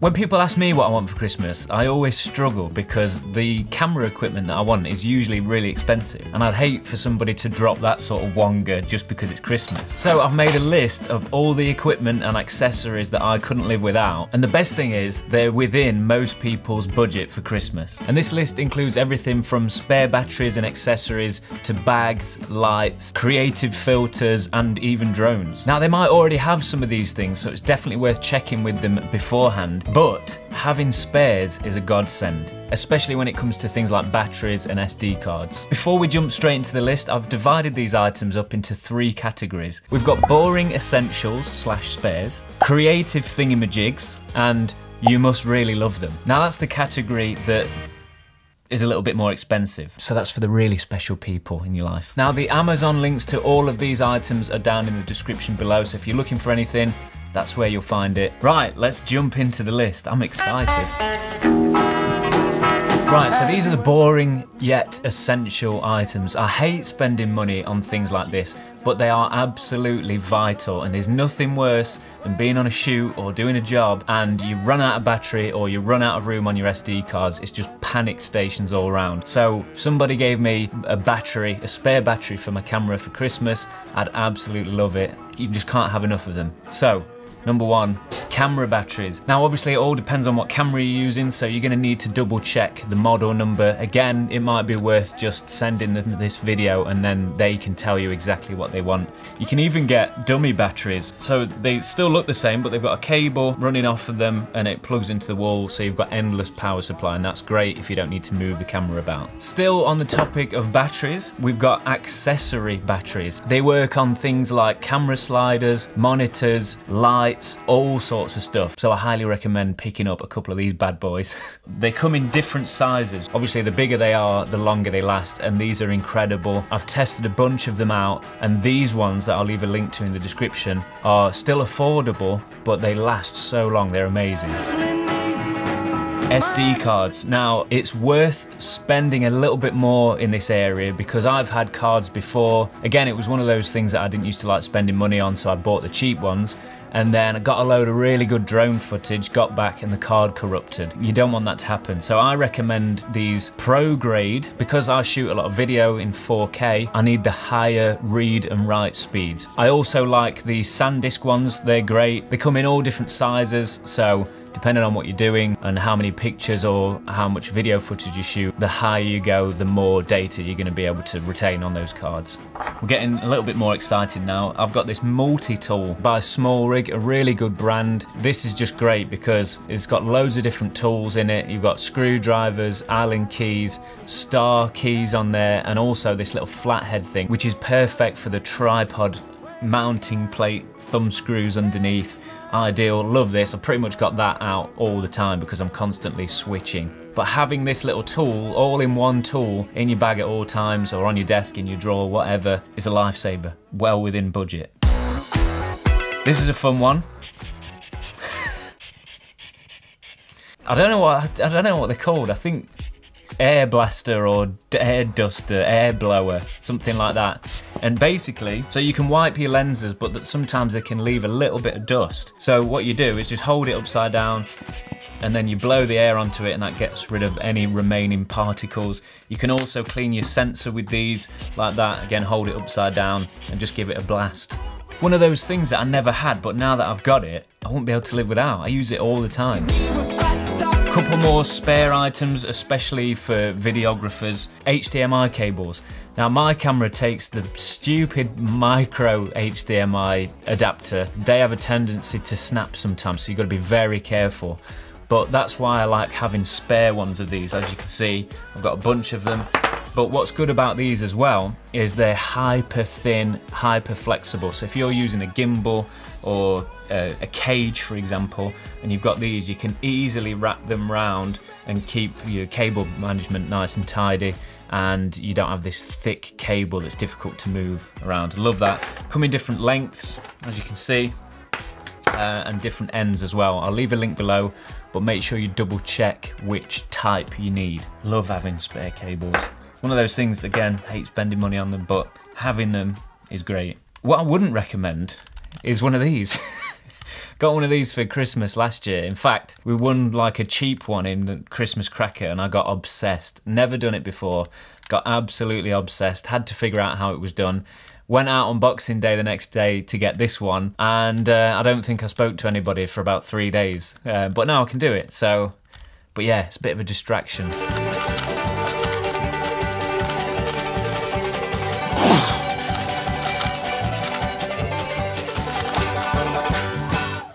When people ask me what I want for Christmas, I always struggle because the camera equipment that I want is usually really expensive and I'd hate for somebody to drop that sort of wonga just because it's Christmas. So I've made a list of all the equipment and accessories that I couldn't live without and the best thing is they're within most people's budget for Christmas. And this list includes everything from spare batteries and accessories to bags, lights, creative filters and even drones. Now they might already have some of these things so it's definitely worth checking with them beforehand but having spares is a godsend, especially when it comes to things like batteries and SD cards. Before we jump straight into the list, I've divided these items up into three categories. We've got boring essentials slash spares, creative thingamajigs, and you must really love them. Now that's the category that is a little bit more expensive. So that's for the really special people in your life. Now the Amazon links to all of these items are down in the description below. So if you're looking for anything, that's where you'll find it. Right, let's jump into the list. I'm excited. Right, so these are the boring yet essential items. I hate spending money on things like this, but they are absolutely vital and there's nothing worse than being on a shoot or doing a job and you run out of battery or you run out of room on your SD cards. It's just panic stations all around. So somebody gave me a battery, a spare battery for my camera for Christmas. I'd absolutely love it. You just can't have enough of them. So Number one, camera batteries. Now obviously it all depends on what camera you're using so you're going to need to double check the model number. Again it might be worth just sending them this video and then they can tell you exactly what they want. You can even get dummy batteries so they still look the same but they've got a cable running off of them and it plugs into the wall so you've got endless power supply and that's great if you don't need to move the camera about. Still on the topic of batteries we've got accessory batteries. They work on things like camera sliders, monitors, lights, lights, all sorts of stuff. So I highly recommend picking up a couple of these bad boys. they come in different sizes. Obviously the bigger they are, the longer they last, and these are incredible. I've tested a bunch of them out, and these ones that I'll leave a link to in the description are still affordable, but they last so long, they're amazing. SD cards. Now, it's worth spending a little bit more in this area because I've had cards before. Again, it was one of those things that I didn't used to like spending money on, so I bought the cheap ones and then I got a load of really good drone footage, got back and the card corrupted. You don't want that to happen. So I recommend these ProGrade, because I shoot a lot of video in 4K, I need the higher read and write speeds. I also like the SanDisk ones, they're great. They come in all different sizes, so depending on what you're doing and how many pictures or how much video footage you shoot, the higher you go, the more data you're going to be able to retain on those cards. We're getting a little bit more excited now. I've got this multi-tool by SmallRig, a really good brand. This is just great because it's got loads of different tools in it. You've got screwdrivers, Allen keys, star keys on there, and also this little flathead thing, which is perfect for the tripod mounting plate, thumb screws underneath ideal, love this. I pretty much got that out all the time because I'm constantly switching. But having this little tool, all in one tool, in your bag at all times or on your desk, in your drawer, whatever, is a lifesaver. Well within budget. This is a fun one. I don't know what I don't know what they're called. I think air blaster or air duster, air blower, something like that. And basically, so you can wipe your lenses, but that sometimes they can leave a little bit of dust. So what you do is just hold it upside down and then you blow the air onto it and that gets rid of any remaining particles. You can also clean your sensor with these like that. Again, hold it upside down and just give it a blast. One of those things that I never had, but now that I've got it, I won't be able to live without. I use it all the time couple more spare items, especially for videographers. HDMI cables. Now my camera takes the stupid micro HDMI adapter. They have a tendency to snap sometimes, so you've got to be very careful. But that's why I like having spare ones of these. As you can see, I've got a bunch of them. But what's good about these as well is they're hyper thin, hyper flexible. So if you're using a gimbal or a, a, cage, for example, and you've got these, you can easily wrap them round and keep your cable management nice and tidy and you don't have this thick cable that's difficult to move around. Love that. Come in different lengths, as you can see, uh, and different ends as well. I'll leave a link below, but make sure you double check which type you need. Love having spare cables. One of those things, again, hate spending money on them, but having them is great. What I wouldn't recommend is one of these. Got one of these for Christmas last year. In fact, we won like a cheap one in the Christmas cracker and I got obsessed. Never done it before. Got absolutely obsessed. Had to figure out how it was done. Went out on Boxing Day the next day to get this one, and uh, I don't think I spoke to anybody for about three days. Uh, but now I can do it, so. But yeah, it's a bit of a distraction.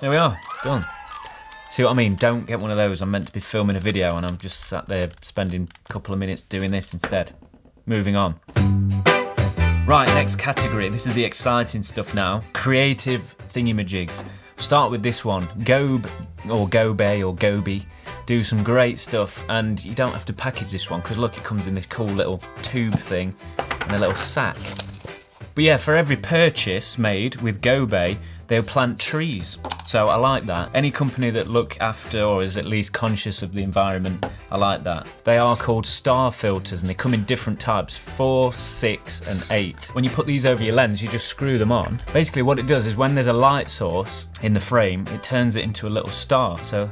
There we are, done. See what I mean? Don't get one of those. I'm meant to be filming a video and I'm just sat there spending a couple of minutes doing this instead. Moving on. Right, next category. This is the exciting stuff now. Creative thingamajigs. Start with this one. Gobe or Gobe or Gobi. Do some great stuff and you don't have to package this one because look, it comes in this cool little tube thing and a little sack. But yeah, for every purchase made with Gobe, they'll plant trees. So I like that. Any company that look after or is at least conscious of the environment, I like that. They are called star filters and they come in different types, four, six and eight. When you put these over your lens, you just screw them on. Basically what it does is when there's a light source in the frame, it turns it into a little star. So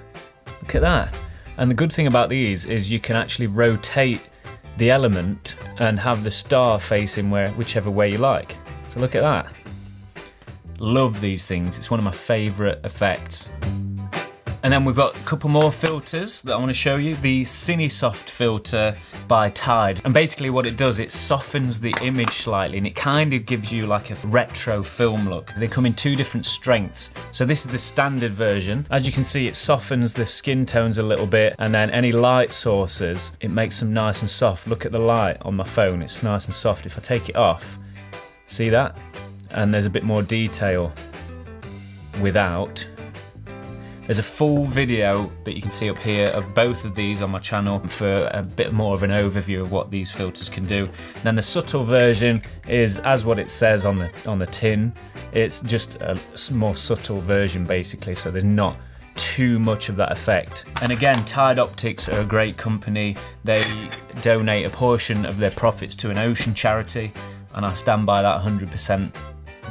look at that. And the good thing about these is you can actually rotate the element and have the star facing where whichever way you like. So look at that. Love these things. It's one of my favourite effects. And then we've got a couple more filters that I want to show you. The CineSoft filter by Tide. And basically what it does, it softens the image slightly and it kind of gives you like a retro film look. They come in two different strengths. So this is the standard version. As you can see, it softens the skin tones a little bit and then any light sources, it makes them nice and soft. Look at the light on my phone, it's nice and soft. If I take it off, see that? And there's a bit more detail without. There's a full video that you can see up here of both of these on my channel for a bit more of an overview of what these filters can do. And then the subtle version is as what it says on the on the tin. It's just a more subtle version basically, so there's not too much of that effect. And again, Tide Optics are a great company. They donate a portion of their profits to an ocean charity, and I stand by that 100%.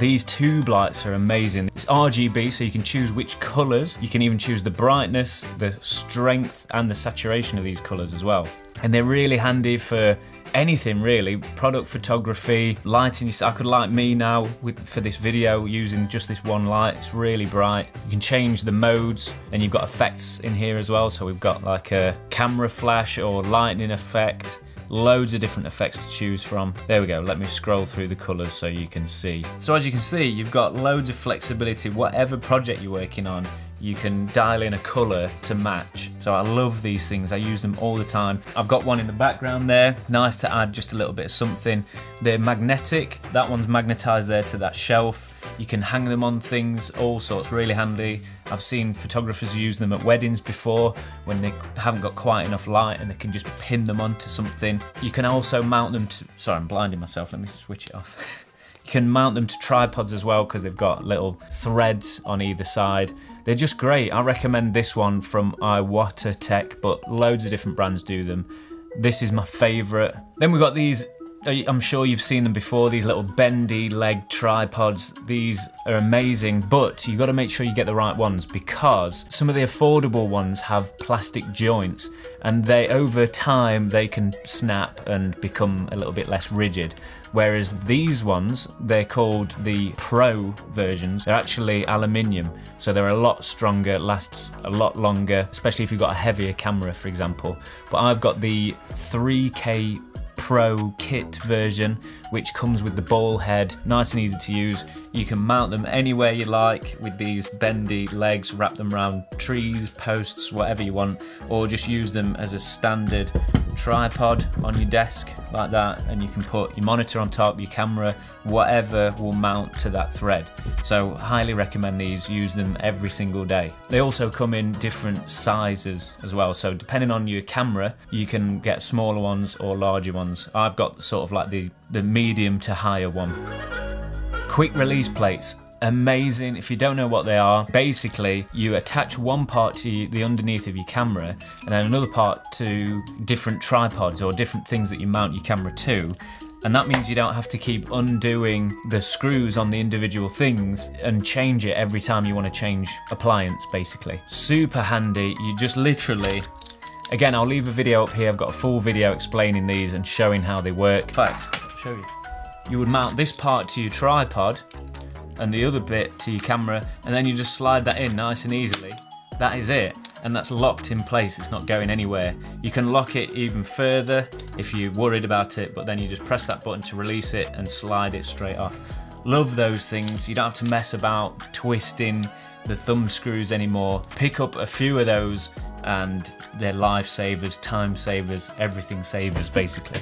These tube lights are amazing. It's RGB, so you can choose which colours. You can even choose the brightness, the strength, and the saturation of these colours as well. And they're really handy for anything really product photography lighting i could light me now with, for this video using just this one light it's really bright you can change the modes and you've got effects in here as well so we've got like a camera flash or lightning effect loads of different effects to choose from. There we go, let me scroll through the colours so you can see. So as you can see, you've got loads of flexibility. Whatever project you're working on, you can dial in a colour to match. So I love these things, I use them all the time. I've got one in the background there, nice to add just a little bit of something. They're magnetic, that one's magnetised there to that shelf. You can hang them on things, all sorts, really handy. I've seen photographers use them at weddings before when they haven't got quite enough light and they can just pin them onto something. You can also mount them to, sorry, I'm blinding myself, let me switch it off. you can mount them to tripods as well because they've got little threads on either side. They're just great. I recommend this one from Iwata Tech, but loads of different brands do them. This is my favourite. Then we've got these Uh, I'm sure you've seen them before, these little bendy leg tripods. These are amazing, but you've got to make sure you get the right ones because some of the affordable ones have plastic joints and they over time they can snap and become a little bit less rigid. Whereas these ones, they're called the Pro versions, they're actually aluminium, so they're a lot stronger, lasts a lot longer, especially if you've got a heavier camera, for example. But I've got the 3K Pro kit version, which comes with the ball head, nice and easy to use. You can mount them anywhere you like with these bendy legs, wrap them around trees, posts, whatever you want, or just use them as a standard tripod on your desk like that and you can put your monitor on top, your camera, whatever will mount to that thread. So highly recommend these, use them every single day. They also come in different sizes as well, so depending on your camera, you can get smaller ones or larger ones. I've got sort of like the, the medium to higher one. Quick release plates amazing. If you don't know what they are, basically you attach one part to the underneath of your camera and then another part to different tripods or different things that you mount your camera to and that means you don't have to keep undoing the screws on the individual things and change it every time you want to change appliance basically. Super handy, you just literally Again, I'll leave a video up here. I've got a full video explaining these and showing how they work. In fact, show you. You would mount this part to your tripod and the other bit to your camera, and then you just slide that in nice and easily. That is it, and that's locked in place. It's not going anywhere. You can lock it even further if you're worried about it, but then you just press that button to release it and slide it straight off. Love those things. You don't have to mess about twisting the thumb screws anymore. Pick up a few of those and they're lifesavers, time savers, everything savers basically.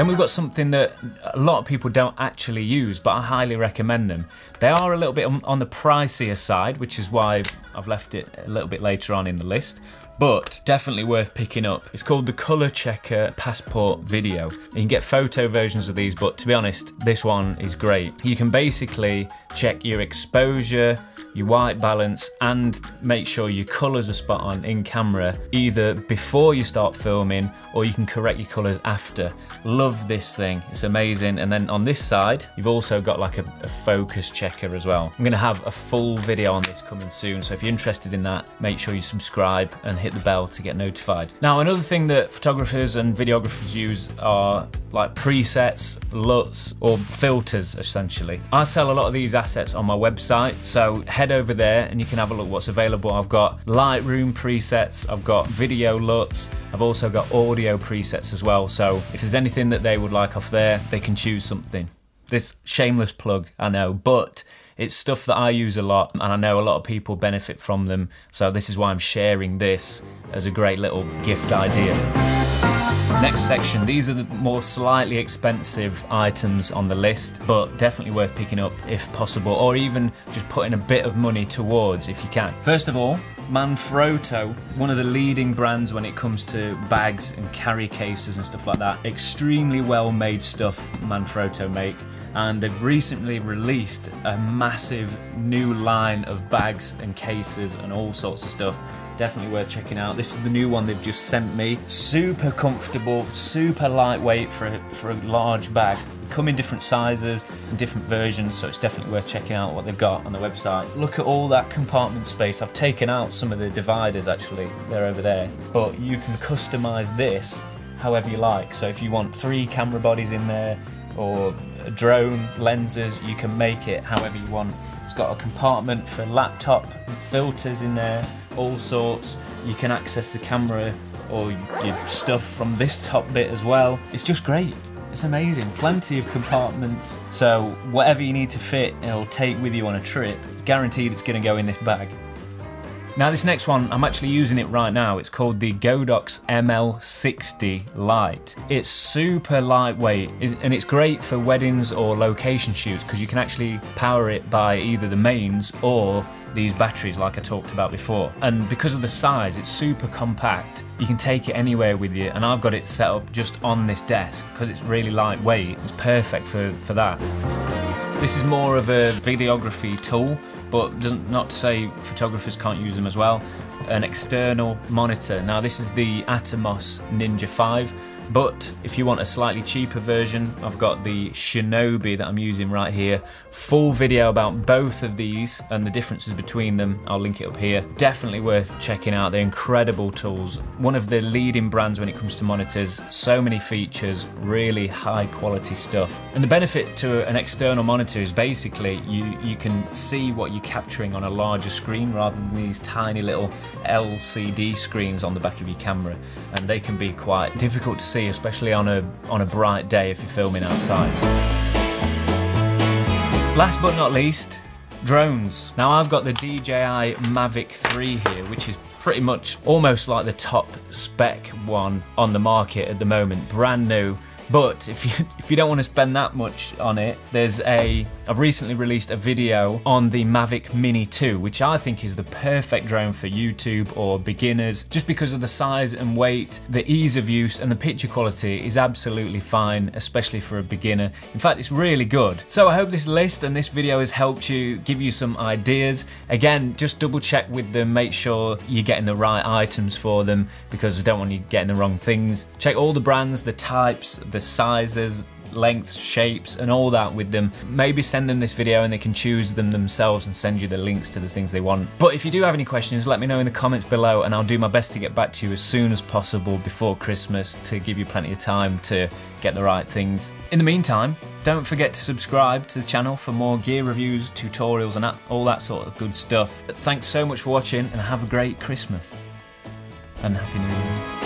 Then we've got something that a lot of people don't actually use, but I highly recommend them. They are a little bit on the pricier side, which is why I've left it a little bit later on in the list but definitely worth picking up. It's called the ColorChecker Passport Video. You can get photo versions of these, but to be honest, this one is great. You can basically check your exposure, your white balance and make sure your colours are spot on in camera either before you start filming or you can correct your colours after. Love this thing, it's amazing. And then on this side, you've also got like a, a focus checker as well. I'm gonna have a full video on this coming soon, so if you're interested in that, make sure you subscribe and hit the bell to get notified. Now, another thing that photographers and videographers use are like presets, LUTs, or filters essentially. I sell a lot of these assets on my website, so head over there and you can have a look what's available. I've got Lightroom presets, I've got video LUTs, I've also got audio presets as well. So if there's anything that they would like off there, they can choose something. This shameless plug, I know, but it's stuff that I use a lot and I know a lot of people benefit from them. So this is why I'm sharing this as a great little gift idea. Next section, these are the more slightly expensive items on the list, but definitely worth picking up if possible, or even just putting a bit of money towards if you can. First of all, Manfrotto, one of the leading brands when it comes to bags and carry cases and stuff like that. Extremely well made stuff Manfrotto make and they've recently released a massive new line of bags and cases and all sorts of stuff definitely worth checking out. This is the new one they've just sent me. Super comfortable, super lightweight for a, for a large bag. Come in different sizes and different versions, so it's definitely worth checking out what they've got on the website. Look at all that compartment space. I've taken out some of the dividers actually, they're over there. But you can customize this however you like. So if you want three camera bodies in there or a drone lenses, you can make it however you want. It's got a compartment for laptop and filters in there all sorts. You can access the camera or your stuff from this top bit as well. It's just great. It's amazing. Plenty of compartments. So whatever you need to fit, it'll take with you on a trip. It's guaranteed it's to go in this bag. Now this next one, I'm actually using it right now. It's called the Godox ML60 Lite. It's super lightweight and it's great for weddings or location shoots because you can actually power it by either the mains or these batteries like I talked about before. And because of the size, it's super compact. You can take it anywhere with you and I've got it set up just on this desk because it's really lightweight. It's perfect for, for that. This is more of a videography tool, but not to say photographers can't use them as well. An external monitor. Now this is the Atomos Ninja 5 but if you want a slightly cheaper version, I've got the Shinobi that I'm using right here. Full video about both of these and the differences between them. I'll link it up here. Definitely worth checking out. They're incredible tools. One of the leading brands when it comes to monitors. So many features, really high quality stuff. And the benefit to an external monitor is basically you, you can see what you're capturing on a larger screen rather than these tiny little LCD screens on the back of your camera. And they can be quite difficult to see see, especially on a, on a bright day if you're filming outside. Last but not least, drones. Now I've got the DJI Mavic 3 here, which is pretty much almost like the top spec one on the market at the moment, brand new. But if you if you don't want to spend that much on it, there's a I've recently released a video on the Mavic Mini 2, which I think is the perfect drone for YouTube or beginners, just because of the size and weight, the ease of use, and the picture quality is absolutely fine, especially for a beginner. In fact, it's really good. So I hope this list and this video has helped you, give you some ideas. Again, just double check with them, make sure you're getting the right items for them, because we don't want you getting the wrong things. Check all the brands, the types, the the sizes, lengths, shapes, and all that with them. Maybe send them this video and they can choose them themselves and send you the links to the things they want. But if you do have any questions, let me know in the comments below and I'll do my best to get back to you as soon as possible before Christmas to give you plenty of time to get the right things. In the meantime, don't forget to subscribe to the channel for more gear reviews, tutorials, and all that sort of good stuff. Thanks so much for watching and have a great Christmas and Happy New Year.